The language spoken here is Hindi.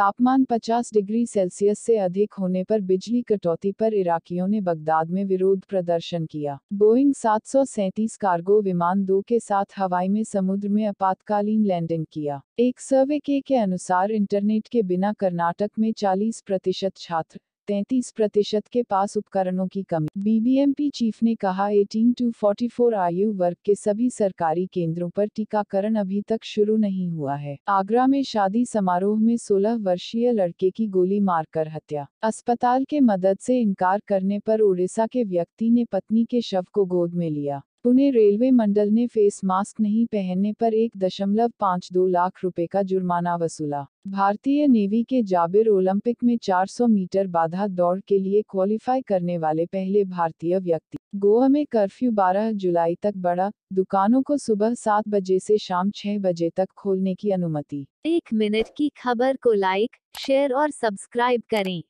तापमान 50 डिग्री सेल्सियस से अधिक होने पर बिजली कटौती पर इराकियों ने बगदाद में विरोध प्रदर्शन किया। बोइंग 737 कार्गो विमान दो के साथ हवाई में समुद्र में आपातकालीन लैंडिंग किया। एक सर्वे के, के अनुसार इंटरनेट के बिना कर्नाटक में 40 प्रतिशत छात्र 33 प्रतिशत के पास उपकरणों की कमी। बीबीएमपी चीफ ने कहा 18 टू 44 आयु वर्ग के सभी सरकारी केंद्रों पर टीकाकरण अभी तक शुरू नहीं हुआ है। आगरा में शादी समारोह में 16 वर्षीय लड़के की गोली मारकर हत्या। अस्पताल के मदद से इनकार करने पर उड़ीसा के व्यक्ति ने पत्नी के शव को गोद में लिया। पुणे रेलवे मंडल ने फेस मास्क नहीं पहनने पर एक दशमलव पाँच दो लाख रुपए का जुर्माना वसूला। भारतीय नेवी के जाबिर ओलंपिक में 400 मीटर बाधा दौड़ के लिए क्वालिफाई करने वाले पहले भारतीय व्यक्ति। गोवा में कर्फ्यू 12 जुलाई तक बढ़ा, दुकानों को सुबह सात बजे से शाम छह बजे तक खोलने की अनुमति। एक मिनट की खबर को लाइक, शेयर और सब्सक्राइब करें।